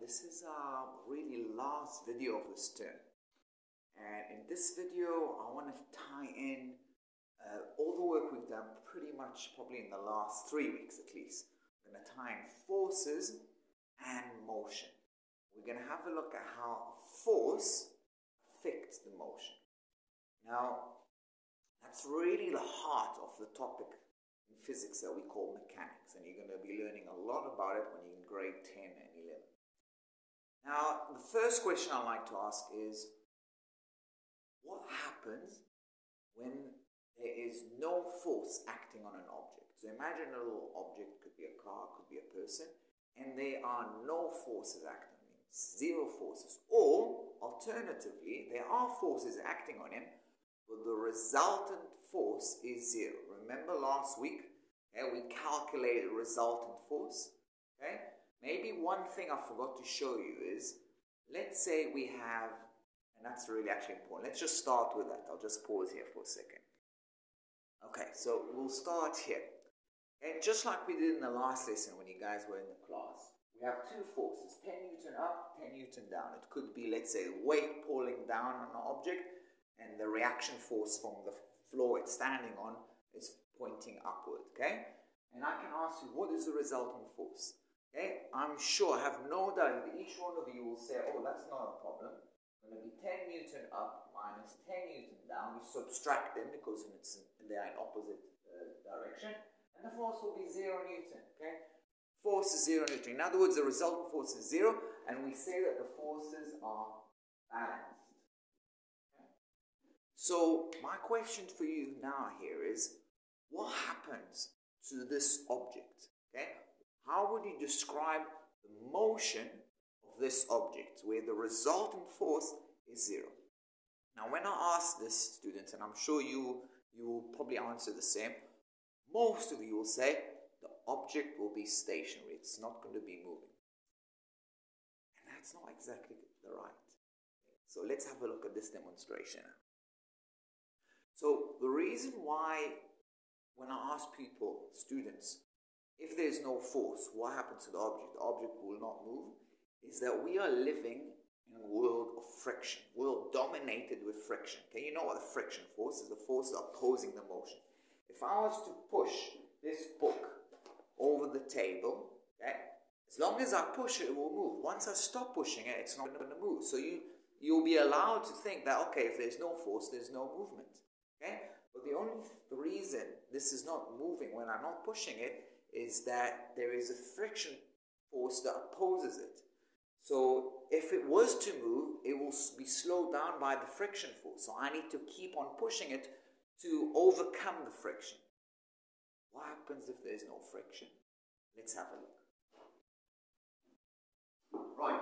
this is our really last video of this term. And in this video, I want to tie in uh, all the work we've done pretty much probably in the last three weeks at least. We're going to tie in forces and motion. We're going to have a look at how force affects the motion. Now, that's really the heart of the topic in physics that we call mechanics, and you're going to be learning a lot about it when you're in grade 10 and 11. Now, the first question I like to ask is what happens when there is no force acting on an object? So imagine a little object, could be a car, could be a person, and there are no forces acting on him, zero forces. Or, alternatively, there are forces acting on him, but the resultant force is zero. Remember last week, okay, we calculated resultant force, okay? Maybe one thing I forgot to show you is, let's say we have, and that's really actually important. Let's just start with that. I'll just pause here for a second. Okay, so we'll start here. And just like we did in the last lesson when you guys were in the class, we have two forces, 10 Newton up, 10 Newton down. It could be, let's say, weight pulling down on an object, and the reaction force from the floor it's standing on is pointing upward, okay? And I can ask you, what is the resultant force? Okay, I'm sure, I have no doubt that each one of you will say, oh, that's not a problem. It's going to be 10 Newton up minus 10 Newton down. We subtract them because it's in, they are in opposite uh, direction. And the force will be 0 Newton. Okay, Force is 0 Newton. In other words, the resultant force is 0, and we say that the forces are balanced. Okay? So, my question for you now here is, what happens to this object? Okay, how would you describe the motion of this object where the resultant force is zero? Now, when I ask this, students, and I'm sure you, you will probably answer the same, most of you will say the object will be stationary. It's not going to be moving. And that's not exactly the right. So let's have a look at this demonstration. So the reason why when I ask people, students, if there's no force, what happens to the object? The object will not move. Is that we are living in a world of friction, world dominated with friction. Okay, you know what the friction force is? The force opposing the motion. If I was to push this book over the table, okay, as long as I push it, it will move. Once I stop pushing it, it's not going to move. So you you'll be allowed to think that okay, if there's no force, there's no movement. Okay, but the only reason this is not moving when I'm not pushing it is that there is a friction force that opposes it. So if it was to move, it will be slowed down by the friction force. So I need to keep on pushing it to overcome the friction. What happens if there's no friction? Let's have a look. Right,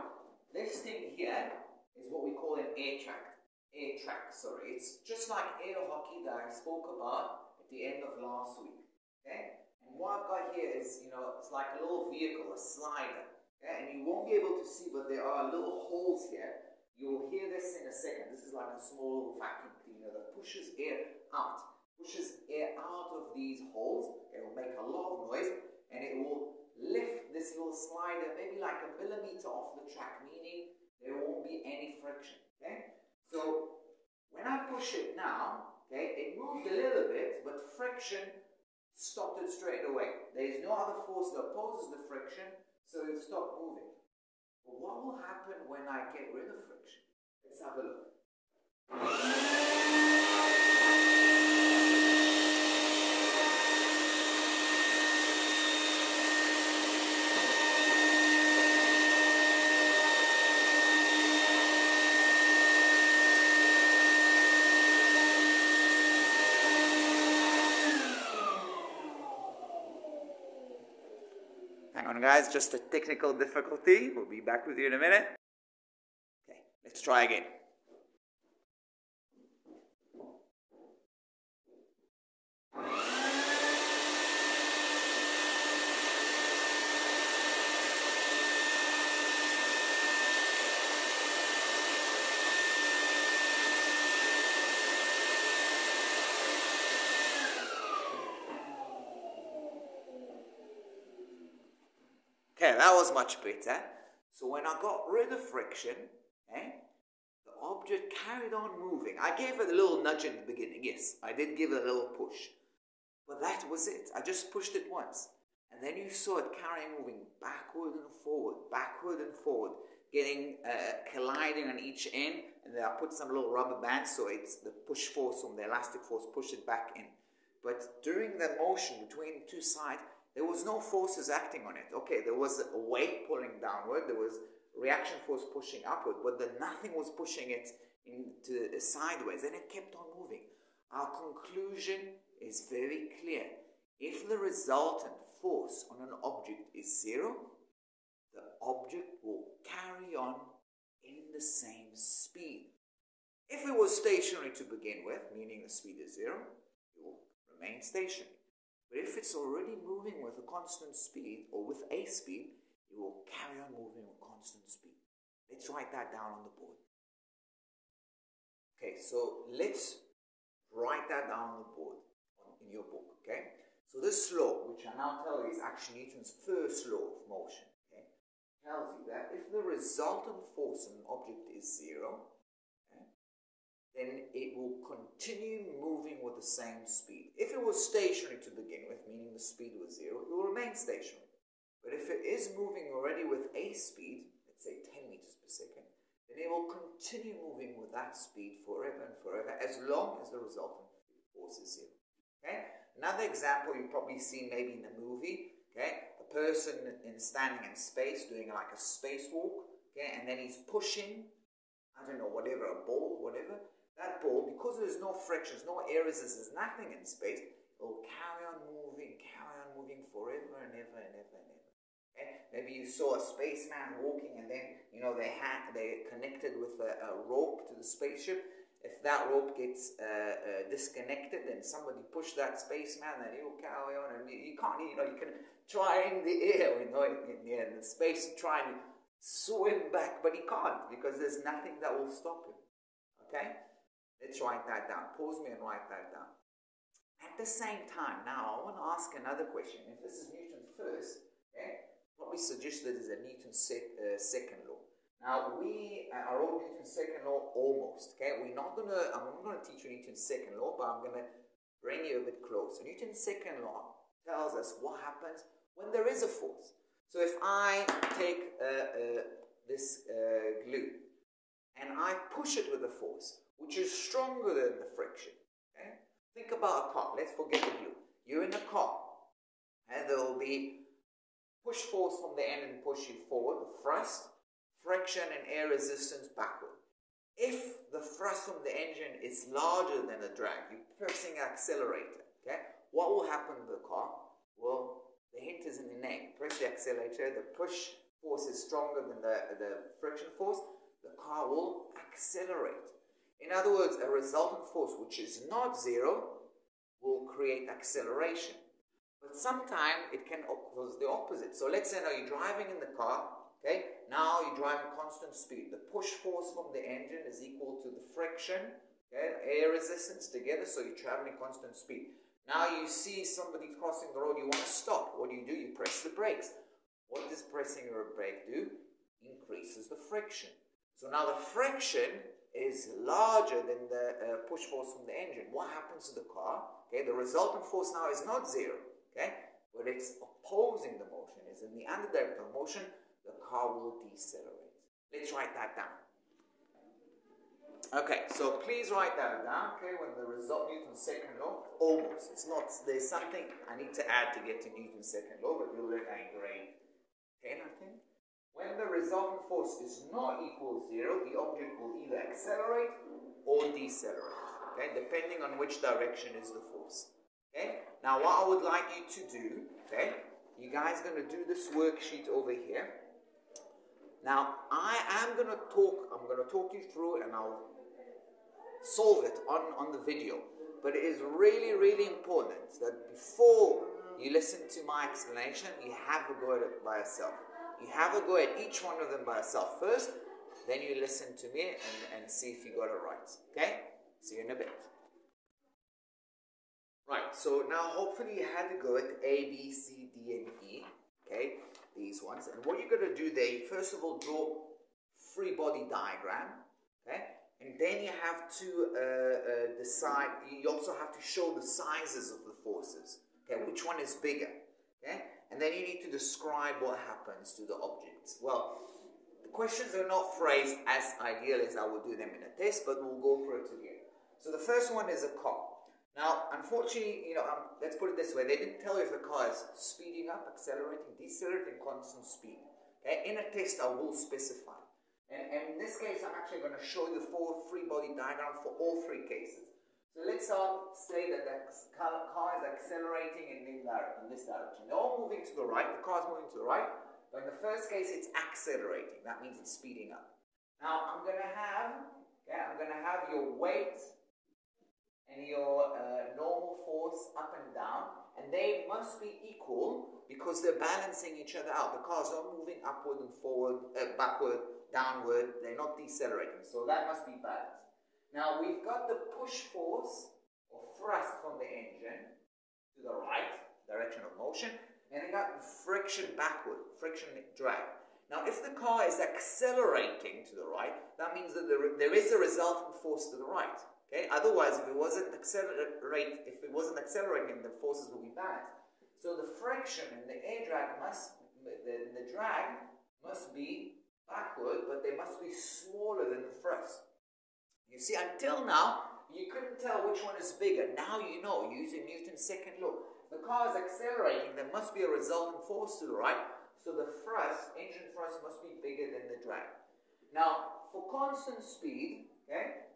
this thing here is what we call an air track. Air track, sorry. It's just like air hockey that I spoke about at the end of last week. Okay? And what I've got here is, you know, it's like a little vehicle, a slider. Okay? And you won't be able to see, but there are little holes here. You'll hear this in a second. This is like a small little vacuum cleaner that pushes air out. Pushes air out of these holes. It will make a lot of noise and it will lift this little slider maybe like a millimeter off the track, meaning there won't be any friction. Okay? So when I push it now, okay, it moved a little bit, but friction stopped it straight away. There is no other force that opposes the friction, so it stopped moving. But what will happen when I get rid of friction? Let's have a look. Guys, just a technical difficulty. We'll be back with you in a minute. Okay, let's try again. Okay, that was much better. So when I got rid of friction, eh, the object carried on moving. I gave it a little nudge in the beginning, yes, I did give it a little push. But that was it. I just pushed it once. And then you saw it carrying moving backward and forward, backward and forward, getting uh, colliding on each end. And then I put some little rubber bands so it's the push force from the elastic force push it back in. But during the motion between the two sides, there was no forces acting on it. Okay, there was a weight pulling downward, there was reaction force pushing upward, but then nothing was pushing it into sideways, and it kept on moving. Our conclusion is very clear. If the resultant force on an object is zero, the object will carry on in the same speed. If it was stationary to begin with, meaning the speed is zero, it will remain stationary. But if it's already moving with a constant speed or with a speed, it will carry on moving with constant speed. Let's write that down on the board. Okay, so let's write that down on the board in your book, okay? So this law, which I now tell you is actually Newton's first law of motion, okay, tells you that if the resultant force on an object is zero, then it will continue moving with the same speed. If it was stationary to begin with, meaning the speed was zero, it will remain stationary. But if it is moving already with a speed, let's say 10 meters per second, then it will continue moving with that speed forever and forever as long as the resultant force is zero. Okay? Another example you've probably seen maybe in the movie, okay? A person in standing in space doing like a spacewalk, okay? And then he's pushing, I don't know, whatever, a ball. That ball, because there's no frictions, no air resistance, nothing in space, it will carry on moving, carry on moving forever and ever and ever and ever. Okay? Maybe you saw a spaceman walking and then, you know, they had, they connected with a, a rope to the spaceship if that rope gets uh, uh, disconnected and somebody push that spaceman, then he'll carry on. And you, you, can't, you know, you can try in the air, you know, in, in, in the space, try and swim back, but he can't because there's nothing that will stop him. Okay? Let's write that down. Pause me and write that down. At the same time, now I want to ask another question. If this is Newton first, okay, probably suggest that is a Newton uh, second law. Now we are all Newton's second law almost. Okay, we're not gonna. I'm not gonna teach you Newton's second law, but I'm gonna bring you a bit closer. Newton's second law tells us what happens when there is a force. So if I take uh, uh, this uh, glue and I push it with a force which is stronger than the friction, okay? Think about a car. Let's forget the glue. You're in a car, and eh, there will be push force from the end and push you forward, the thrust, friction and air resistance backward. If the thrust from the engine is larger than the drag, you're pressing accelerator, okay? What will happen to the car? Well, the hint is in the name. Press the accelerator, the push force is stronger than the, the friction force, the car will accelerate. In other words, a resultant force which is not zero will create acceleration. But sometimes it can cause the opposite. So let's say now you're driving in the car Okay, now you're driving constant speed. The push force from the engine is equal to the friction, okay, air resistance together, so you're traveling constant speed. Now you see somebody crossing the road, you want to stop. What do you do? You press the brakes. What does pressing your brake do? Increases the friction. So now the friction is larger than the uh, push force from the engine. What happens to the car? Okay, the resultant force now is not zero, okay, but it's opposing the motion. It's in the antidirectional motion the car will decelerate. Let's write that down. Okay, so please write that down, okay, when the result Newton's second law, almost. It's not, there's something I need to add to get to Newton's second law, but you'll learn that in grade 10, I think. Resultant force is not equal to zero, the object will either accelerate or decelerate, okay, depending on which direction is the force. Okay, now what I would like you to do, okay, you guys are going to do this worksheet over here. Now, I am going to talk, I'm going to talk you through and I'll solve it on, on the video. But it is really, really important that before you listen to my explanation, you have a go at it by yourself. You have a go at each one of them by yourself first, then you listen to me and, and see if you got it right. Okay? See you in a bit. Right, so now hopefully you had to go at A, B, C, D, and E. Okay? These ones. And what you're going to do there, first of all, draw free body diagram. Okay? And then you have to uh, uh, decide, you also have to show the sizes of the forces. Okay, which one is bigger? Okay? And then you need to describe what happens to the objects. Well, the questions are not phrased as ideal as I would do them in a test, but we'll go through it together. So the first one is a car. Now, unfortunately, you know, um, let's put it this way. They didn't tell you if the car is speeding up, accelerating, decelerating, constant speed. Okay? In a test, I will specify. And, and in this case, I'm actually going to show you four free body diagram for all three cases. So let's uh, say that the car is accelerating in, in this direction. They're all moving to the right. The car is moving to the right. But in the first case, it's accelerating. That means it's speeding up. Now, I'm going to have, okay, I'm going to have your weight and your uh, normal force up and down. And they must be equal because they're balancing each other out. The cars are moving upward and forward, uh, backward, downward. They're not decelerating. So that must be balanced. Now we've got the push force or thrust from the engine to the right, direction of motion, and we got friction backward, friction drag. Now if the car is accelerating to the right, that means that there, there is a resultant force to the right. Okay? Otherwise, if it wasn't accelerate, if it wasn't accelerating, the forces will be balanced. So the friction and the air drag must, the, the drag must be backward, but they must be smaller than the thrust. You see, until now, you couldn't tell which one is bigger. Now you know, using Newton's second law. The car is accelerating, there must be a resultant force to the right, so the thrust, engine thrust, must be bigger than the drag. Now, for constant speed, okay,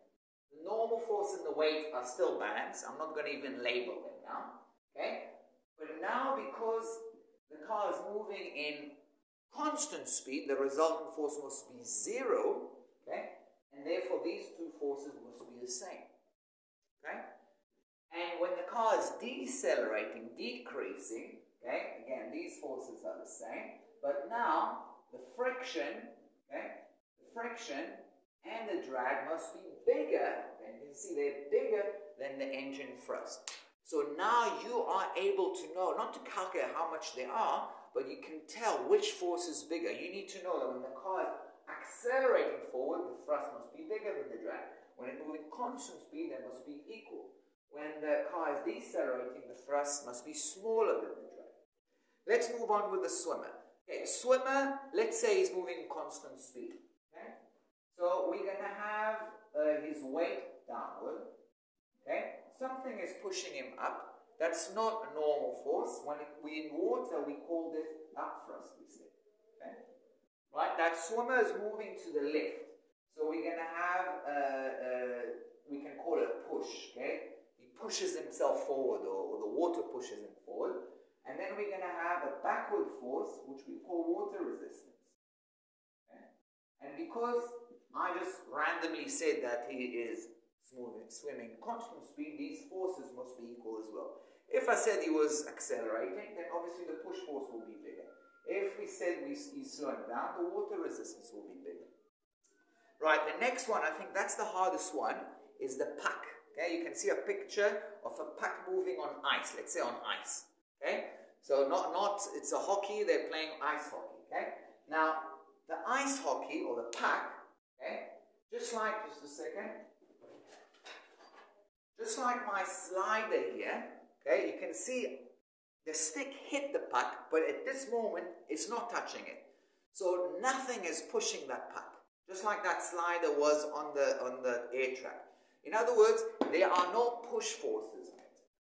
the normal force and the weight are still balanced. I'm not going to even label them now, okay? But now, because the car is moving in constant speed, the resultant force must be zero, okay? And therefore, these two forces must be the same. Okay? And when the car is decelerating, decreasing, okay, again, these forces are the same, but now the friction, okay, the friction and the drag must be bigger, and you can see they're bigger than the engine thrust. So now you are able to know, not to calculate how much they are, but you can tell which force is bigger. You need to know that when the car accelerating forward, the thrust must be bigger than the drag. When it's moving constant speed, they must be equal. When the car is decelerating, the thrust must be smaller than the drag. Let's move on with the swimmer. Okay, swimmer, let's say he's moving constant speed. Okay, so we're going to have uh, his weight downward. Okay, something is pushing him up. That's not a normal force. When we're in water, we call this up thrust. We say. Right? That swimmer is moving to the left. So we're going to have, uh, we can call it a push, okay? He pushes himself forward or, or the water pushes him forward. And then we're going to have a backward force, which we call water resistance. Okay? And because I just randomly said that he is swimming constant speed, these forces must be equal as well. If I said he was accelerating, then obviously the push force will be bigger. If we said we, he's slowing down, the water resistance will be bigger. Right, the next one, I think that's the hardest one, is the puck. Okay, you can see a picture of a puck moving on ice, let's say on ice. Okay, so not, not it's a hockey, they're playing ice hockey. Okay, now the ice hockey or the puck, okay, just like, just a second, just like my slider here, okay, you can see the stick hit the puck, but at this moment it's not touching it. So nothing is pushing that puck just like that slider was on the, on the air track. In other words, there are no push forces.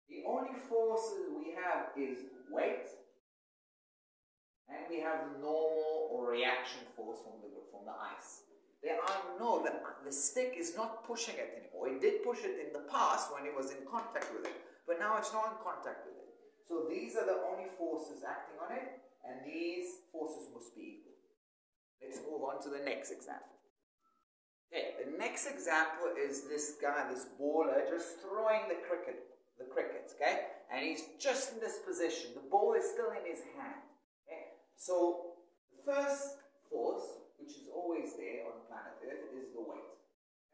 The only forces we have is weight, and we have normal or reaction force from the, from the ice. There are no, the, the stick is not pushing it anymore. It did push it in the past when it was in contact with it, but now it's not in contact with it. So these are the only forces acting on it, and these forces must be equal. Let's move on to the next example. Okay, the next example is this guy, this baller, just throwing the cricket, the crickets, okay? And he's just in this position. The ball is still in his hand. Okay? So the first force, which is always there on planet Earth, is the weight.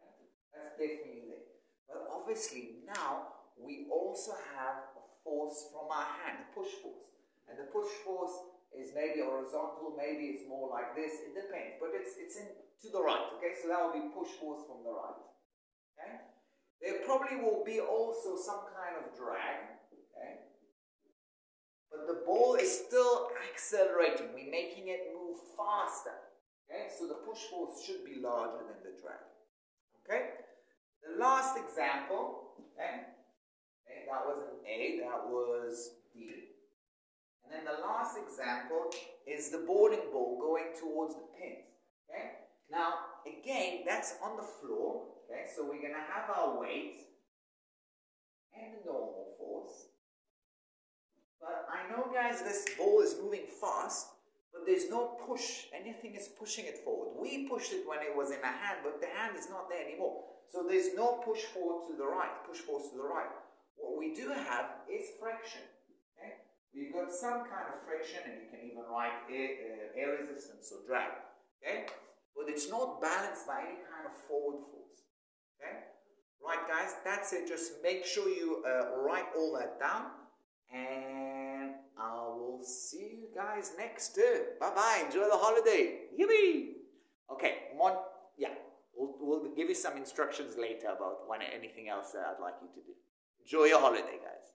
Okay? That's definitely there. But obviously now we also have force from our hand, push force. And the push force is maybe horizontal, maybe it's more like this. It depends, but it's it's in to the right. Okay, so that will be push force from the right. Okay, there probably will be also some kind of drag. Okay, but the ball is still accelerating. We're making it move faster. Okay, so the push force should be larger than the drag. Okay, the last example. Okay. Okay, that was an A, that was D. And then the last example is the bowling ball going towards the pins. Okay? Now, again, that's on the floor. Okay, so we're going to have our weight and the normal force. But I know, guys, this ball is moving fast, but there's no push. Anything is pushing it forward. We pushed it when it was in a hand, but the hand is not there anymore. So there's no push forward to the right, push force to the right. What we do have is friction. Okay? We've got some kind of friction, and you can even write air, uh, air resistance or drag. Okay? But it's not balanced by any kind of forward force. Okay? Right, guys, that's it. Just make sure you uh, write all that down, and I will see you guys next time. Bye bye. Enjoy the holiday. Yippee! Okay, mon- yeah, we'll, we'll give you some instructions later about when anything else that I'd like you to do. Enjoy your holiday, guys.